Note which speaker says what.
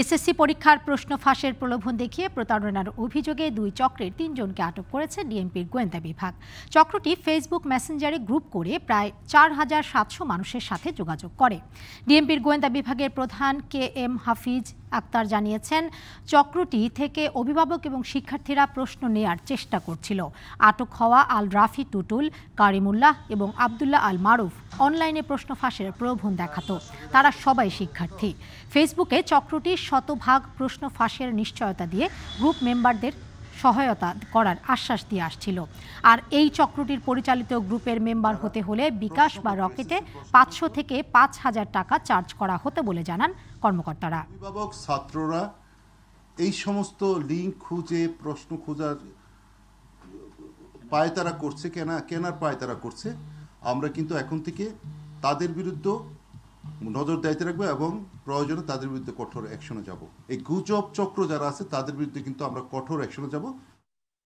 Speaker 1: SSC পরীক্ষার প্রশ্ন ফাঁসের প্রলোভন দেখিয়ে প্রতারণার অভিযোগে দুই চক্রের তিনজনকে আটক করেছে ডিএমপির গোয়েন্দা বিভাগ। চক্রটি ফেসবুক মেসেঞ্জারে গ্রুপ করে প্রায় চার হাজার সাতশো মানুষের সাথে যোগাযোগ করে। ডিএমপির গোয়েন্দা বিভাগের প্রধান কে এম হাফিজ আক্তার জানিয়েছেন, চক্রটি থেকে অভিভাবক এবং শিক্ষার্থীরা প্রশ্ন নেয়ার চেষ্টা করছিল। আটক হওয়া আল রাফি টুটুল, কারিমুল্লাহ এবং আবদুল্লাহ আল মারুফ অনলাইনে প্রশ্ন ফাঁসের প্রলোভন দেখাতো। তারা সবাই শিক্ষার্থী। ফেসবুকে চক্রটি শতভাগ প্রশ্ন ফাঁসের নিশ্চয়তা দিয়ে গ্রুপ মেম্বারদের সহায়তা করার আশ্বাস দিয়ে আসছিল। আর এই চক্রটির পরিচালিত গ্রুপের মেম্বার হতে হলে বিকাশ বা রকেটে পাঁচশো থেকে পাঁচ হাজার টাকা চার্জ করা হতো বলে জানান কর্মকর্তারা।
Speaker 2: অভিভাবক, ছাত্ররা এই সমস্ত লিঙ্ক খুঁজে, প্রশ্ন খোঁজার পায়তারা করছে, কেনা, কেনার পায়তারা করছে। আমরা কিন্তু এখন থেকে তাদের বিরুদ্ধে নজর দায়িত্বে রাখব এবং প্রয়োজনে তাদের বিরুদ্ধে কঠোর অ্যাকশনে যাব। এই গুজব চক্র যারা আছে, তাদের বিরুদ্ধে কিন্তু আমরা কঠোর অ্যাকশনে যাব।